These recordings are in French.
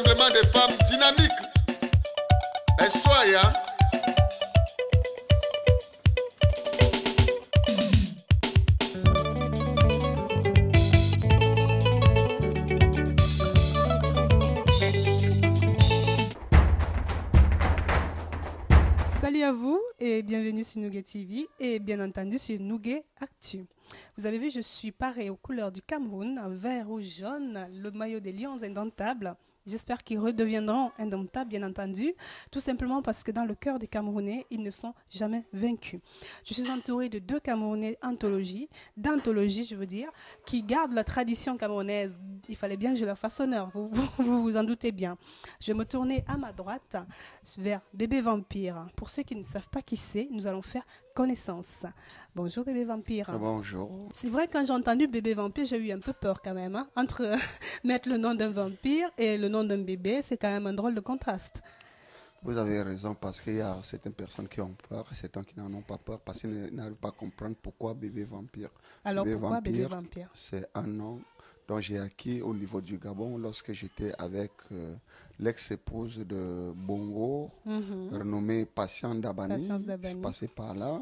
des femmes dynamiques. Essoya. Salut à vous et bienvenue sur Nougat TV et bien entendu sur Nougat Actu. Vous avez vu, je suis parée aux couleurs du Cameroun, vert ou jaune, le maillot des Lions indomptables. J'espère qu'ils redeviendront indomptables, bien entendu, tout simplement parce que dans le cœur des Camerounais, ils ne sont jamais vaincus. Je suis entourée de deux Camerounais anthologie, d'anthologie, je veux dire, qui gardent la tradition camerounaise. Il fallait bien que je leur fasse honneur, vous vous, vous vous en doutez bien. Je vais me tourner à ma droite vers Bébé Vampire. Pour ceux qui ne savent pas qui c'est, nous allons faire connaissance. Bonjour Bébé Vampire. Bonjour. C'est vrai, quand j'ai entendu bébé vampire, j'ai eu un peu peur quand même. hein. Entre euh, mettre le nom d'un vampire et le nom d'un bébé, c'est quand même un drôle de contraste. Vous avez raison parce qu'il y a certaines personnes qui ont peur et certains qui n'en ont pas peur parce qu'ils n'arrivent pas à comprendre pourquoi bébé vampire. Alors Bébé pourquoi bébé vampire, vampire? C'est un nom dont j'ai acquis au niveau du Gabon lorsque j'étais avec euh, l'ex-épouse de Bongo, Mhm, renommée Patience Dabani. Patience Je suis passé par là.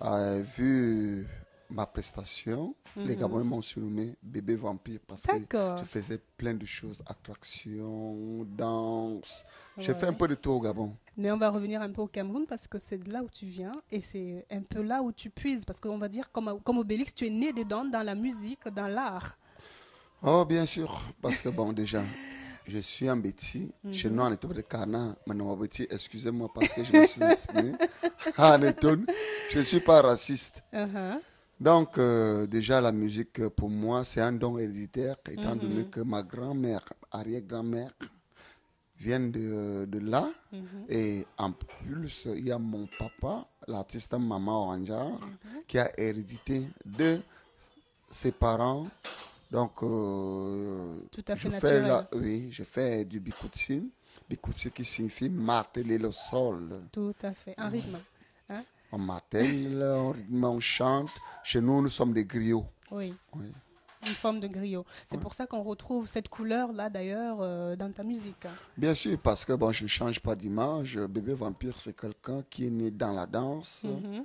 a vu ma prestation, les Mhm. Gabonais m'ont surnommé bébé vampire parce que je faisais plein de choses, attractions, danse. J'ai Ouais. fait un peu de tout au Gabon. Mais on va revenir un peu au Cameroun parce que c'est de là où tu viens et c'est un peu là où tu puises. Parce qu'on va dire, comme, comme Obélix, tu es né dedans, dans la musique, dans l'art. Oh, bien sûr, parce que bon, déjà, je suis un bêtis. Chez nous, on était de Cana, maintenant, excusez-moi parce que je me suis exprimé. Ah, je ne suis pas raciste. Uh-huh. Donc, euh, déjà, la musique, pour moi, c'est un don héréditaire, étant donné Mhm. que ma grand-mère, arrière-grand-mère, vient de, de là. Mhm. Et en plus, il y a mon papa, l'artiste Maman Oranjar, Mhm. qui a hérité de ses parents. Donc, euh, Tout à fait je fais la- oui, je fais du bikoutsi. Bikoutsi qui signifie marteler le sol. Tout à fait. En rythme. Hein? On martèle, on rythme, on chante. Chez nous, nous sommes des griots. Oui. Oui. Une forme de griot. C'est Ouais. pour ça qu'on retrouve cette couleur-là, d'ailleurs, euh, dans ta musique. Bien sûr, parce que bon, je ne change pas d'image. Bébé Vampire, c'est quelqu'un qui est né dans la danse. Mhm.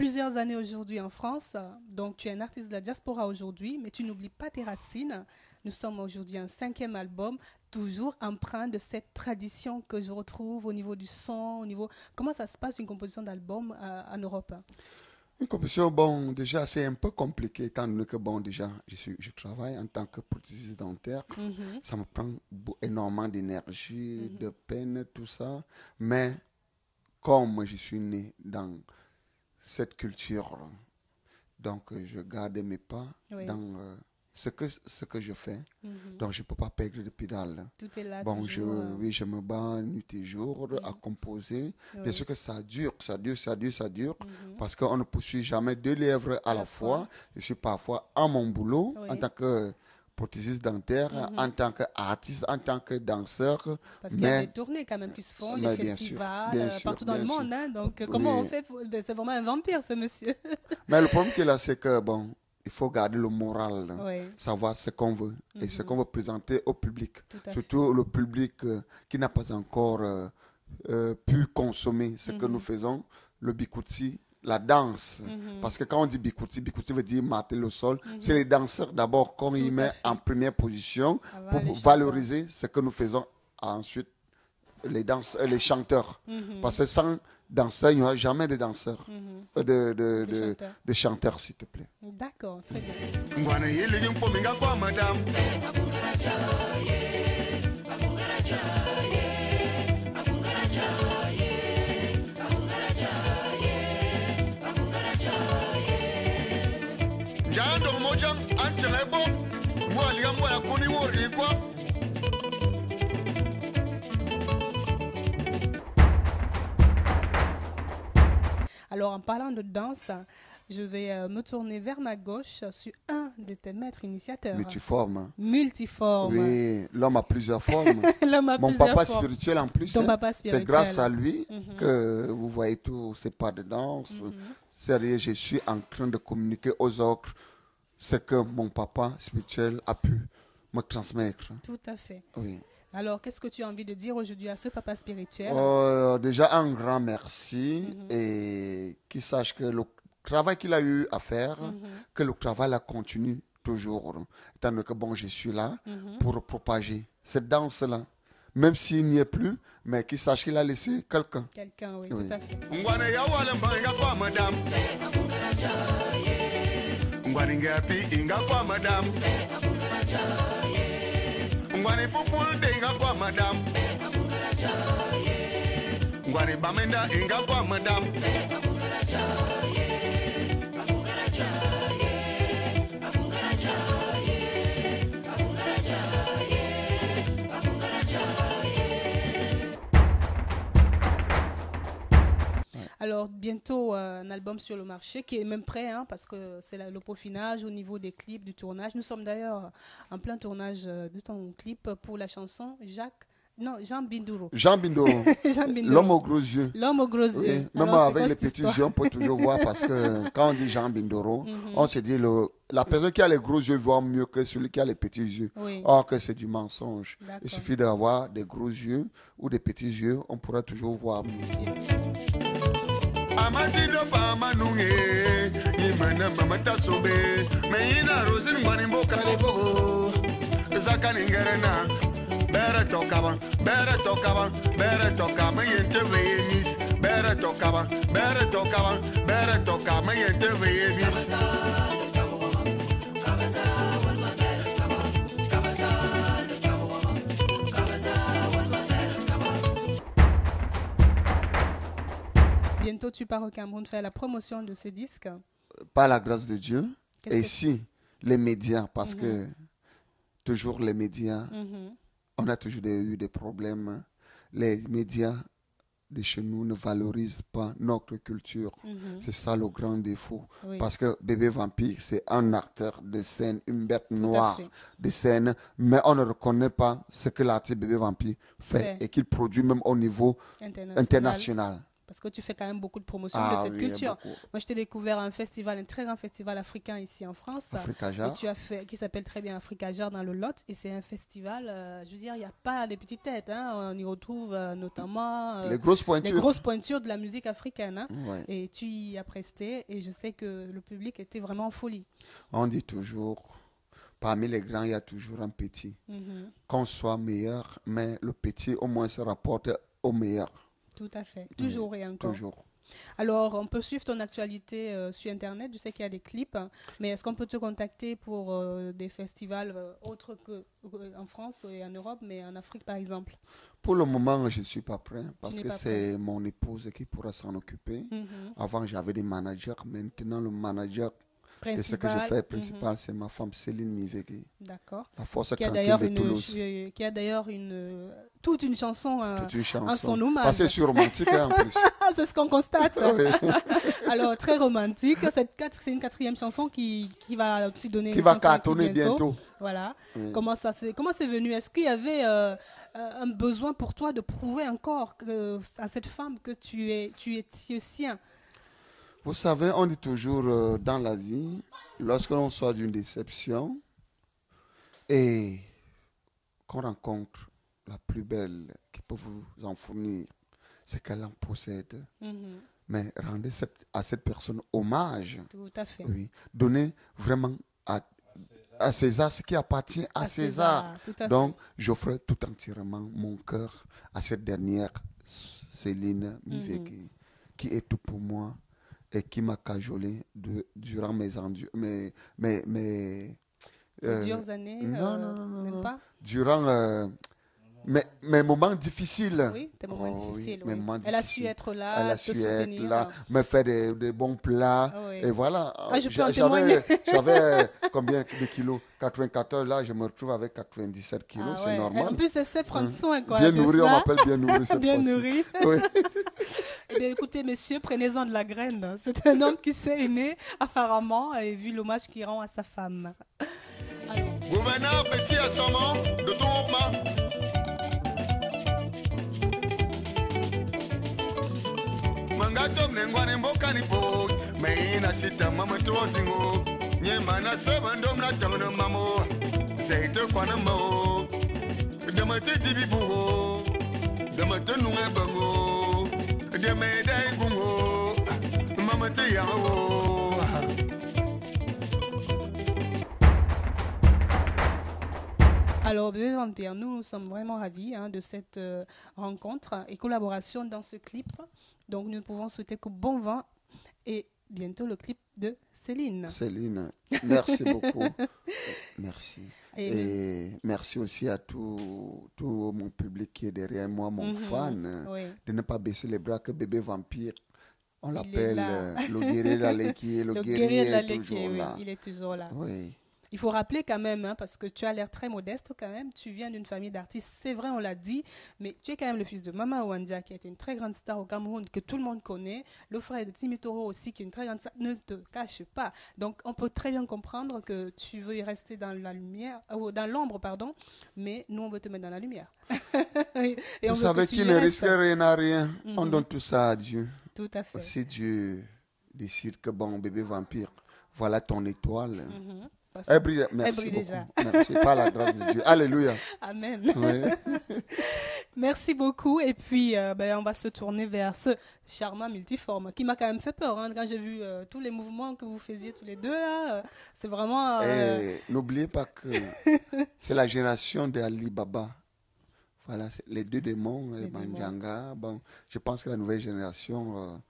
Plusieurs années aujourd'hui en France, donc tu es un artiste de la diaspora aujourd'hui, mais tu n'oublies pas tes racines. Nous sommes aujourd'hui un cinquième album, toujours empreint de cette tradition que je retrouve au niveau du son, au niveau... Comment ça se passe une composition d'album euh, en Europe? Une composition, bon, déjà, c'est un peu compliqué, étant donné que, bon, déjà, je, suis, je travaille en tant que prothésiste dentaire. Mhm. Ça me prend énormément d'énergie, Mhm. de peine, tout ça. Mais comme je suis né dans cette culture, donc je garde mes pas Oui. dans euh, ce, que, ce que je fais. Mhm. Donc je ne peux pas perdre de pédale. Tout est là, Bon, je, euh, oui, je me bats nuit et jour à composer. oui. Bien sûr que ça dure, ça dure, ça dure, ça dure. Mhm. Parce qu'on ne poursuit jamais deux lèvres à, la fois. Je suis parfois à mon boulot Oui. en tant que prothésiste dentaire, Mhm. en tant qu'artiste, en tant que danseur. Parce qu'il y a des tournées quand même qui se font, des bien sûr, festivals, bien euh, partout dans le monde. hein. donc, euh, comment Oui. on fait C'est vraiment un vampire, ce monsieur. Mais le problème qu'il a, c'est que, bon, il faut garder le moral, oui, savoir ce qu'on veut et ce Mhm. qu'on veut présenter au public. fait. Surtout le public euh, qui n'a pas encore euh, euh, pu consommer ce que Mhm. nous faisons, le bikutsi, la danse. Mhm. Parce que quand on dit bikutsi, bikutsi veut dire mater le sol. Mhm. C'est les danseurs d'abord qu'on y met en première position pour valoriser ce que nous faisons ensuite les, danse- euh, les chanteurs. Mhm. Parce que sans danseurs, il n'y aura jamais de danseurs, euh, de, de, Des de- chanteurs. de chanteurs, s'il te plaît. D'accord, très bien. Ligambo ya koni wori kwa? Alors, en parlant de danse, je vais euh, me tourner vers ma gauche sur un de tes maîtres initiateurs. multiforme Multiforme. oui l'homme a plusieurs formes L'homme a mon plusieurs papa formes. spirituel en plus Ton hein. papa c'est spirituel. grâce à lui Mhm. que vous voyez tous ces pas de danse Mhm. Sérieux, je suis en train de communiquer aux autres ce que mon papa spirituel a pu me transmettre. Tout à fait. Oui. Alors, qu'est-ce que tu as envie de dire aujourd'hui à ce papa spirituel? Euh, déjà, un grand merci Mhm. et qu'il sache que le travail qu'il a eu à faire, Mhm, que le travail la continue toujours. Étant donné que bon, je suis là mhm. pour propager cette danse-là. Même s'il n'y est plus, mais qu'il sache qu'il a laissé quelqu'un. Quelqu'un, oui, Oui. tout à fait. Ngwane ya wale mba inga kwa madam. Ngwane ngapi inga kwa madam. Ngwane fuful de inga kwa madam. ngwane bamenda inga kwa Alors, bientôt, euh, un album sur le marché qui est même prêt, hein, parce que c'est le peaufinage au niveau des clips, du tournage. Nous sommes d'ailleurs en plein tournage euh, de ton clip pour la chanson Jacques. Non, Jean Binduro. Jean Bindo, Jean Binduro. l'homme aux gros yeux. L'homme aux gros Oui, yeux. même Alors, avec les petits histoire? yeux, on peut toujours voir parce que quand on dit Jean Bindoro, Mhm. on se dit le, la personne qui a les gros yeux voit mieux que celui qui a les petits yeux. Oui, Or que c'est du mensonge. Il suffit d'avoir des gros yeux ou des petits yeux, on pourra toujours voir mieux. Manunge imana mamata sobe me ina rosin ngwani mbokale bogo zakani ngerena bere bere tokaban bere yente veyemis bere bere bere tokama yente veyemis Bientôt, tu pars au Cameroun faire la promotion de ce disque. par la grâce de Dieu et que- si les médias parce Mhm. que toujours les médias Mhm. On a toujours eu des problèmes. Les médias de chez nous ne valorisent pas notre culture. Mhm. C'est ça le grand défaut. Oui, Parce que Bébé Vampire, c'est un acteur de scène, une bête noire de scène, mais on ne reconnaît pas ce que l'artiste Bébé Vampire fait et qu'il produit même au niveau International. international. Parce que tu fais quand même beaucoup de promotion Ah de cette oui, culture. Moi, je t'ai découvert à un festival, un très grand festival africain ici en France. Et tu as fait, qui s'appelle très bien Africa Jar dans le Lot. Et c'est un festival, euh, je veux dire, il n'y a pas les petites têtes. hein. On y retrouve euh, notamment euh, Les grosses les pointures. grosses pointures de la musique africaine. hein. Ouais. Et tu y as presté. Et je sais que le public était vraiment en folie. On dit toujours, parmi les grands, il y a toujours un petit. Mhm. Qu'on soit meilleur, mais le petit au moins se rapporte au meilleur. Tout à fait. Toujours et encore. Toujours. Alors, on peut suivre ton actualité euh, sur Internet. Je sais qu'il y a des clips. hein. Mais est-ce qu'on peut te contacter pour euh, des festivals euh, autres que en France et en Europe, mais en Afrique, par exemple? Pour le moment, je ne suis pas prêt parce que c'est mon épouse qui pourra s'en occuper. Mhm. Avant, j'avais des managers. Maintenant, le manager de ce que je Principal. fais Mhm. principal, c'est ma femme Céline Nivegui. D'accord. La force Qui a d'ailleurs une, euh, qui a d'ailleurs une euh, toute une chanson euh, Toute une en chanson. son hommage. Passée sur romantique hein, en plus. Ah, c'est ce qu'on constate. Alors très romantique. Cette quatre- c'est une quatrième chanson qui, qui va aussi donner. Qui va cartonner bientôt. Voilà. Comment ça c'est comment c'est venu? Est-ce qu'il y avait euh, un besoin pour toi de prouver encore que, à cette femme que tu es tu es, tu es sien Vous savez, on dit toujours euh, dans la vie, lorsque l'on sort d'une déception et qu'on rencontre la plus belle qui peut vous en fournir, c'est qu'elle en possède. Mhm. Mais rendez cette- à cette personne hommage. Tout à fait. Oui. Donnez vraiment à, à César ce qui appartient à, César. Tout à Donc, j'offre tout entièrement mon cœur à cette dernière Céline Miveki, qui est tout pour moi et qui m'a cajolé de- durant mes mes, mes, mes, euh, Dures années. non, euh, non, non, non, même non. pas? durant euh, Mais mes moments difficiles. Oui, tes moments Oh oui, difficiles. mes oui. moments Elle a su être là, Elle a te su soutenir. être là, me faire des, des bons plats. Ah oui. Et voilà. Ah. J'avais j'avais combien de kilos? 94, là, je me retrouve avec 97 kilos, Ah c'est ouais. normal. En plus, elle sait prendre soin. Quoi, bien nourri, on m'appelle bien nourri cette Bien nourri. Oui. Eh bien, écoutez, monsieur, prenez-en de la graine. C'est un homme qui s'est aimé, apparemment, et vu l'hommage qu'il rend à sa femme. Alors, Gouverneur Petit Assommant de Tourma. Mangato mnengwani mbokani po Meina sita mama tuotingo Nyema na seven dom na mamo mo Dama te tibi Dama bango. Dama dai gungo Mama Alors, bébé vampire, nous, nous sommes vraiment ravis hein, de cette euh, rencontre et collaboration dans ce clip. Donc, nous pouvons souhaiter que bon vent et bientôt le clip de Céline. Céline, merci beaucoup. Merci. Et- Et merci aussi à tout, tout mon public qui est derrière moi, mon Mhm. fan, Oui. de ne pas baisser les bras que bébé vampire. On l'appelle euh, le guerrier Léquier. Le, Le guerrier, guerrier est toujours oui, là. il est toujours là. Oui. Il faut rappeler quand même, hein, parce que tu as l'air très modeste quand même, tu viens d'une famille d'artistes, c'est vrai, on l'a dit, mais tu es quand même le fils de Mama Wanja, qui est une très grande star au Cameroun, que tout le monde connaît, le frère de Timmy Toro aussi, qui est une très grande star, ne te cache pas. Donc on peut très bien comprendre que tu veux y rester dans la lumière, ou dans l'ombre, pardon, mais nous on veut te mettre dans la lumière. Et on Vous savez que tu qui y ne risque rien à rien. On Mhm. donne tout ça à Dieu. Tout à fait. Si Dieu décide que, bon, bébé vampire, voilà ton étoile. Mhm. Parce- Elle brille. Merci brille beaucoup. déjà. Merci. Par la grâce de Dieu. Alléluia. Amen. Oui. Merci beaucoup. Et puis, euh, ben, on va se tourner vers ce charmant multiforme qui m'a quand même fait peur. hein, quand j'ai vu euh, tous les mouvements que vous faisiez tous les deux, euh, c'est vraiment. n'oubliez pas que c'est la génération d'Ali Baba. Voilà, les deux démons, Les et démons. Manjanga. Bon, je pense que la nouvelle génération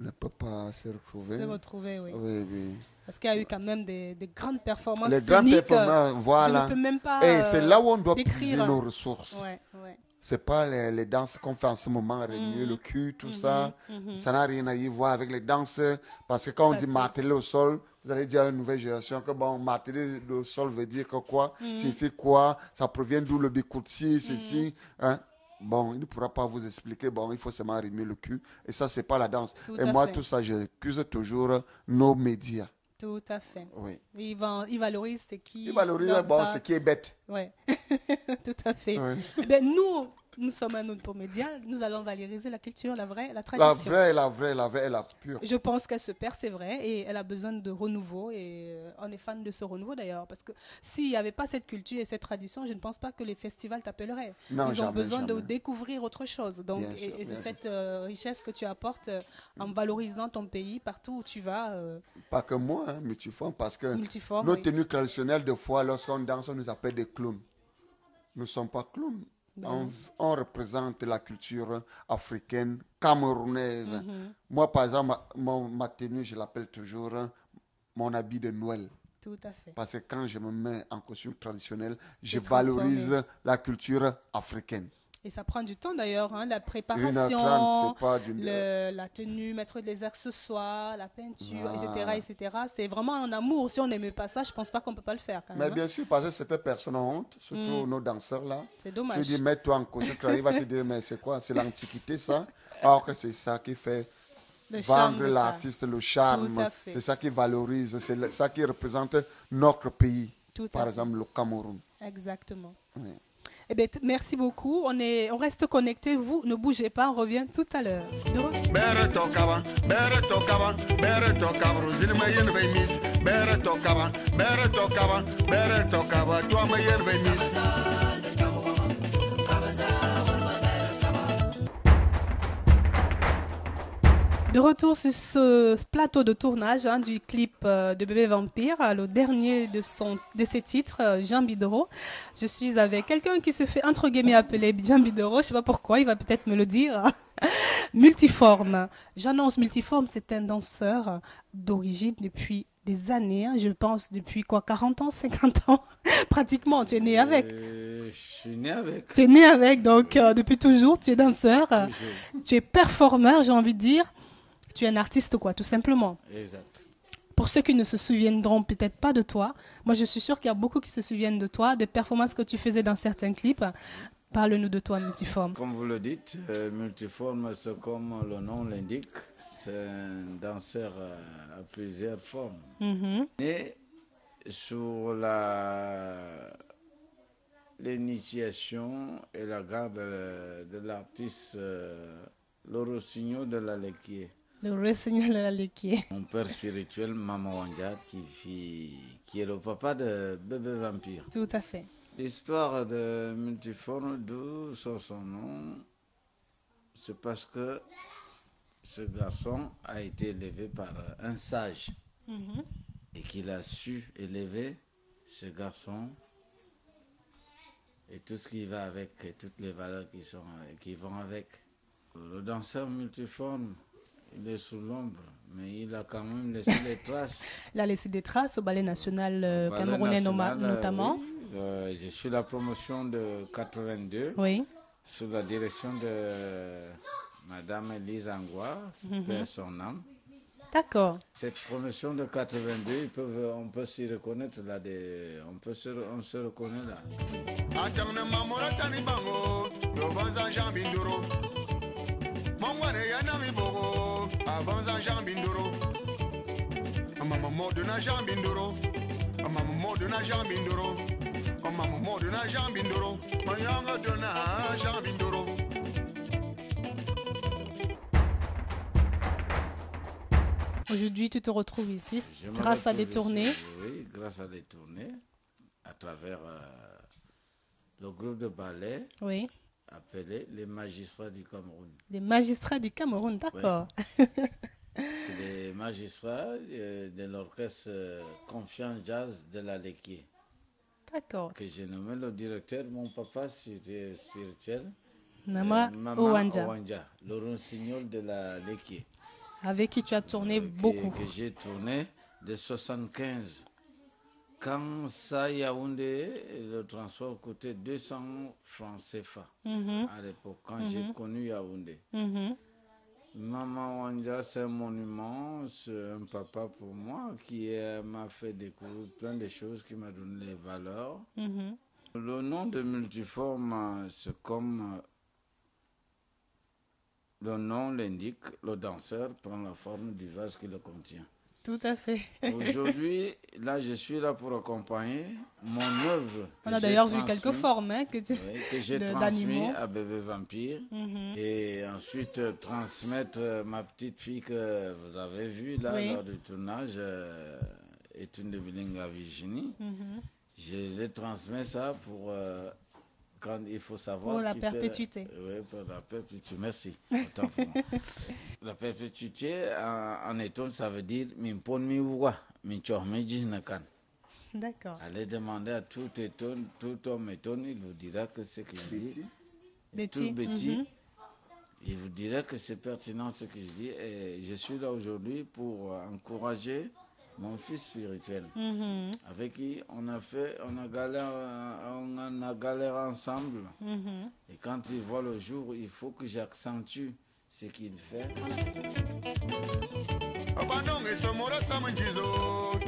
euh, ne peut pas se retrouver. se retrouver, oui. Oui, oui. Parce qu'il y a eu quand même des, des grandes performances. Les grandes euh, performances, voilà. ne peux même pas. Et c'est là où on doit puiser nos ressources. Ouais, ouais. C'est pas les, les danses qu'on fait en ce moment, remuer Mhm. le cul, tout ça. Mhm. Ça n'a rien à y voir avec les danses. Parce que quand on dit marteler au sol, vous allez dire à une nouvelle génération que bon, marteler au sol veut dire que quoi? Mhm. Signifie quoi? Ça provient d'où le bikoutsi, ceci. Hein? Bon, il ne pourra pas vous expliquer. Bon, il faut seulement remuer le cul. Et ça, c'est pas la danse. Tout Et moi, fait. tout ça, j'accuse toujours nos médias. Tout à fait. Oui. Ils, va- ils valorisent ce qui. Ils valorisent bon, ce qui est bête. Ouais. Tout à fait. Oui. Ben, nous, nous sommes un autre média. Nous allons valoriser la culture, la vraie, la La tradition. vraie, la vraie, la vraie, la pure. Je pense qu'elle se perd, c'est vrai, et elle a besoin de renouveau. Et euh, on est fan de ce renouveau d'ailleurs, parce que s'il n'y avait pas cette culture et cette tradition, je ne pense pas que les festivals t'appelleraient. Ils ont jamais, besoin de découvrir autre chose. Donc, Bien et, et c'est cette euh, richesse que tu apportes euh, en valorisant ton pays partout où tu vas, euh, Pas que moi, hein, vois, parce que multiforme. nos oui. tenues traditionnelles, des fois, lorsqu'on danse, on nous appelle des clowns. Nous ne sommes pas clowns. On, on représente la culture africaine, camerounaise. Mhm. Moi, par exemple, ma, mon- ma tenue, je l'appelle toujours mon habit de Noël. Tout à fait. Parce que quand je me mets en costume traditionnel, je valorise la culture africaine. Et ça prend du temps d'ailleurs, hein, la 1h30, préparation, pas d'une le- la tenue, mettre des accessoires, la peinture, etc., etc. C'est vraiment un amour. Si on n'aimait pas ça, je pense pas qu'on peut pas le faire. Quand Mais même, hein. bien sûr, parce que certaines personnes ont honte, surtout nos danseurs là. C'est Tu dommage. dis, mets-toi en costume traditionnel, il va te dire, mais c'est quoi? C'est l'antiquité ça Alors que c'est ça qui fait Le vendre ça. l'artiste, le charme. À. C'est ça qui valorise, c'est ça qui représente notre pays. Tout à Par exemple, le Cameroun. Exactement. Oui. Eh bien, merci beaucoup. On, est, on reste connectés. Vous, ne bougez pas. On revient tout à l'heure. De retour sur ce plateau de tournage hein, du clip euh, de Bébé Vampire, euh, le dernier de, son, de ses titres, euh, Jean Bidoro. Je suis avec quelqu'un qui se fait entre guillemets appeler Jean Bidoro, je ne sais pas pourquoi, il va peut-être me le dire. multiforme. J'annonce multiforme, c'est un danseur d'origine depuis des années, hein, je pense depuis quoi, 40 ans, 50 ans? Pratiquement, tu es né avec. Euh, je suis né avec. Tu es né avec, donc depuis toujours, tu es danseur, Toujours. tu es performeur, j'ai envie de dire. Tu es un artiste, quoi, tout simplement. Exact. Pour ceux qui ne se souviendront peut-être pas de toi, moi je suis sûre qu'il y a beaucoup qui se souviennent de toi, des performances que tu faisais dans certains clips. Parle-nous de toi, Multiforme. Comme vous le dites, euh, multiforme, c'est comme le nom l'indique. C'est un danseur euh, à plusieurs formes. Mhm. Né sur la l'initiation et la garde de, de l'artiste euh, Loro Signo de la Mon père spirituel, Maman Wanja, qui, fit- qui est le papa de Bébé Vampire. Tout à fait. L'histoire de Multiforme, d'où sort son nom, c'est parce que ce garçon a été élevé par un sage Mhm. et qu'il a su élever ce garçon et tout ce qui va avec, et toutes les valeurs qui, sont, qui vont avec. Le danseur multiforme, il est sous l'ombre, mais il a quand même laissé des traces. Il a laissé des traces au ballet national euh, Ballet camerounais euh, notamment. oui. Euh, je suis la promotion de 82 Oui. sous la direction de Madame Elise Mhm. père son âme. D'accord. Cette promotion de 82, ils peuvent, on peut s'y reconnaître là, des, on, peut se, on se reconnaît là. Bango avanza jean bindoro. Mangwane yanami bogo avanza jean bindoro. Mama modo na jean bindoro. Mama modo na jean bindoro. Mama modo na jean bindoro. Aujourd'hui, tu te retrouves ici Je grâce à des tournées. ici, Oui, grâce à des tournées, à travers euh, le groupe de ballet. Oui. Appelé les magistrats du Cameroun. Les magistrats du Cameroun, d'accord. C'est les magistrats euh, de l'orchestre euh, Confiant Jazz de la Lequier, D'accord. que j'ai nommé le directeur, mon papa c'était spirituel, Nama euh, Maman Owanja, Owanja, le rossignol de la Lequier. avec qui tu as tourné euh, que- beaucoup. Que, j'ai tourné de 75. Quand ça, Yaoundé, le transport coûtait 200 francs CFA Mhm, à l'époque, quand j'ai connu Yaoundé. mhm. Maman Wanja, c'est un monument, c'est un papa pour moi qui m'a fait découvrir plein de choses, qui m'a donné les valeurs. Mhm. Le nom de multiforme, c'est comme le nom l'indique, le danseur prend la forme du vase qui le contient. Tout à fait. Aujourd'hui, là, je suis là pour accompagner mon œuvre. On a d'ailleurs vu quelques formes hein, que tu... oui, que j'ai de- transmis d'animaux. à Bébé Vampire. Mhm. Et ensuite, euh, transmettre euh, ma petite fille que vous avez vue là Oui. lors du tournage, euh, est une de Bilinga Virginie. Mhm. Je lui transmets ça pour euh, quand il faut savoir. Pour la perpétuité. Oui, pour la perpétuité. Merci. La perpétuité, en, en étonne, ça veut dire Mimpon miwa. D'accord. Allez demander à tout étonne, tout homme étonne, il vous dira que ce que je dis. Betty, Tout petit, mhm. il vous dira que c'est pertinent ce que je dis. Et je suis là aujourd'hui pour euh, encourager mon fils spirituel, Mhm. avec qui on a fait, on a galéré, on en a galéré ensemble. Mhm. Et quand il voit le jour, il faut que j'accentue ce qu'il fait. abandonge somora samanjizo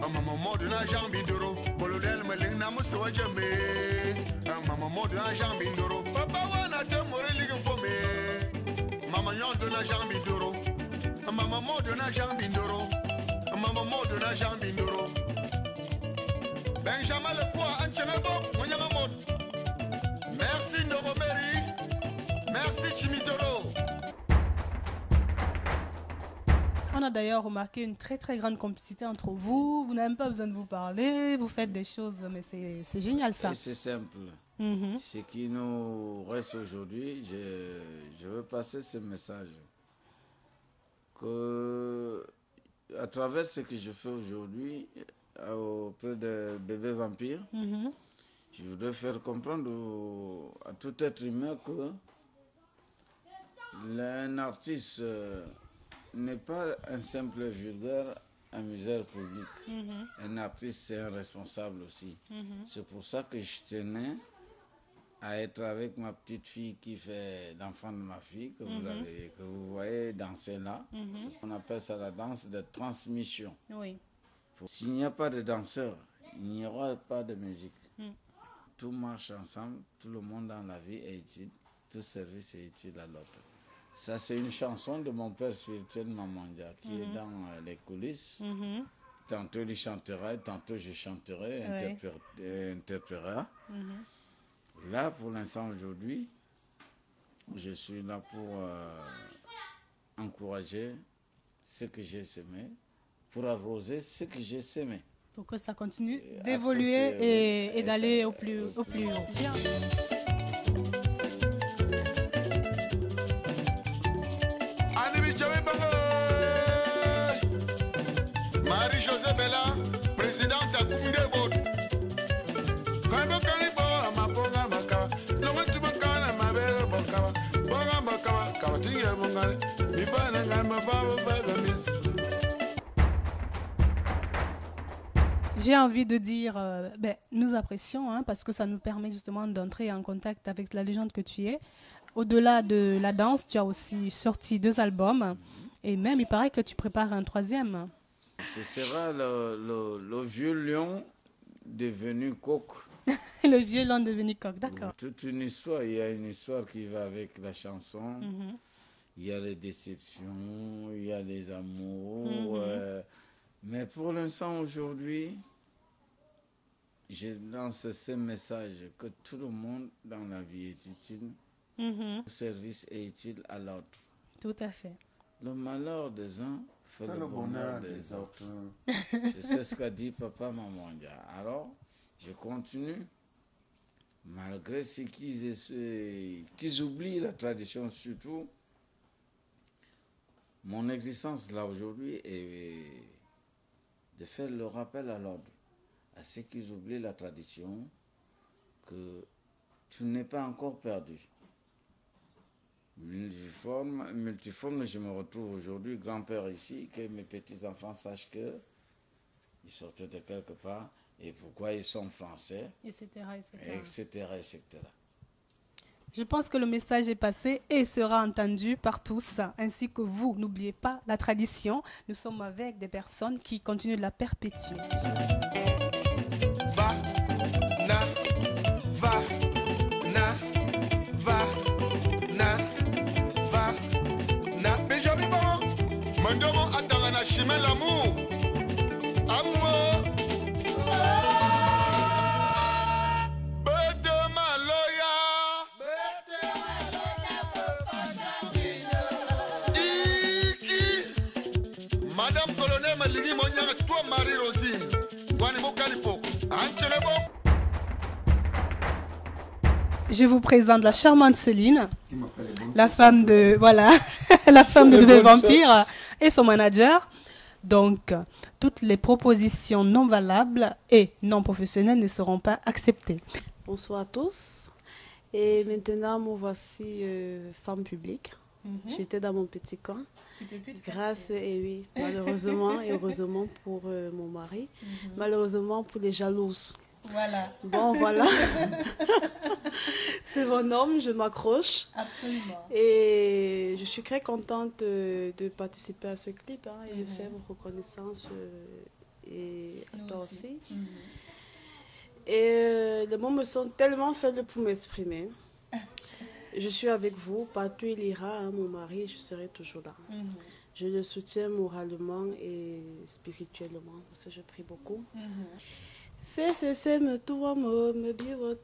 mama modo na na jean bindoro benjamin le quoi anchemebo monyama mod merci merci chimitoro On a d'ailleurs remarqué une très très grande complicité entre vous. Vous n'avez même pas besoin de vous parler. Vous faites des choses, mais c'est c'est génial ça. C'est simple. Mhm. Ce qui nous reste aujourd'hui, je, je veux passer ce message. Que, à travers ce que je fais aujourd'hui, euh, auprès de bébé vampire, Mhm. je voudrais faire comprendre à tout être humain que un artiste euh, n'est pas un simple vulgaire amuseur public. Mhm, Un artiste, c'est un responsable aussi. mhm. C'est pour ça que je tenais à être avec ma petite fille qui fait l'enfant de ma fille, que, vous, Mhm. avez, que vous voyez danser là. Mhm. On appelle ça la danse de transmission. Oui. S'il n'y a pas de danseur, il n'y aura pas de musique. Mm. Tout marche ensemble, tout le monde dans la vie est utile, tout service est utile à l'autre. Ça, c'est une chanson de mon père spirituel Mamandia qui est dans euh, les coulisses. Mhm, Tantôt il chantera, tantôt je chanterai, euh, interprétera. Là, pour l'instant, aujourd'hui, je suis là pour euh, encourager ce que j'ai semé, pour arroser ce que j'ai semé. Pour que ça continue d'évoluer et, et et d'aller au plus, au au plus plus haut. Marie-Josée Bella, présidente à J'ai envie de dire, euh, ben, nous apprécions hein, parce que ça nous permet justement d'entrer en contact avec la légende que tu es. Au-delà de la danse, tu as aussi sorti deux albums et même il paraît que tu prépares un troisième. Ce sera le, le- le vieux lion devenu coq. Le vieux lion devenu coq, d'accord. Toute une histoire, il y a une histoire qui va avec la chanson. Mhm. Il y a les déceptions, il y a les amours. Mhm. euh, mais pour l'instant, aujourd'hui, je lance ce message que tout le monde dans la vie est utile. Mhm. Le service est utile à l'autre. Tout à fait. Le malheur des uns fait le bonheur des autres. C'est c'est ce qu'a dit papa Mamandia. Alors, je continue. Malgré ce qu'ils qu'ils oublient la tradition surtout, mon existence là aujourd'hui est de faire le rappel à l'ordre, à ceux qui oublient la tradition, que tu n'es pas encore perdu. Multiforme, multiforme, je me retrouve aujourd'hui grand-père ici, que mes petits-enfants sachent que ils sortent de quelque part et pourquoi ils sont français, Etc., etc. etc. etc. Je pense que le message est passé et sera entendu par tous, ainsi que vous. N'oubliez pas la tradition. Nous sommes avec des personnes qui continuent de la perpétuer. Va, na, va, na, va, na, va, na. Madame Colonel Malingi Monyanga, toi Marie Rosine. Mokalipo. Ancherebo. Je vous présente la charmante Céline, la femme de voilà, la femme de bébé vampire et son manager. Donc, toutes les propositions non valables et non professionnelles ne seront pas acceptées. Bonsoir à tous. Et maintenant, me voici euh, femme publique. J'étais dans mon petit camp. Grâce, et oui, malheureusement et heureusement pour euh, mon mari. Malheureusement pour les jalouses. Voilà, Bon, voilà. C'est mon homme, je m'accroche. absolument. Et je suis très contente de, de participer à ce clip hein, et de faire vos reconnaissances euh, et à toi aussi. aussi. Et euh, les mots me sont tellement faibles pour m'exprimer. Je suis avec vous, partout il ira, hein, mon mari, je serai toujours là. Je le soutiens moralement et spirituellement parce que je prie beaucoup. Mo,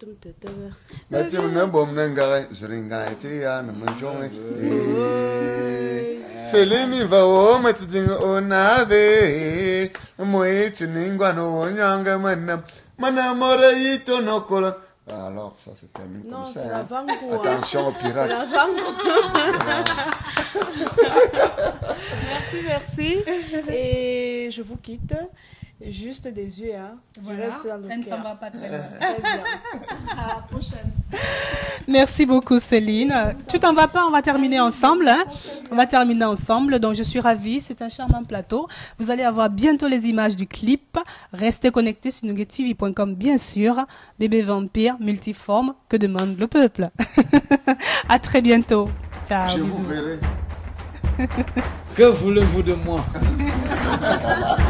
tum bom ya na. Selimi va tuningwa no mana. Mana mora. Alors ça se termine Non, comme c'est ça. la hein. vangue. hein. Attention aux C'est la pirates. merci, merci. Et je vous quitte. Juste des yeux, hein. Je Voilà. reste dans le Elle ne va pas très loin. Très bien. À la prochaine. Merci beaucoup Céline. Tu t'en vas pas, on va terminer ensemble. hein. On va terminer ensemble. Donc je suis ravie, c'est un charmant plateau. Vous allez avoir bientôt les images du clip. Restez connectés sur nougettv.com bien sûr. Bébé vampire multiforme, que demande le peuple? À très bientôt. Ciao, Je bisous. vous verrai. Que voulez-vous de moi?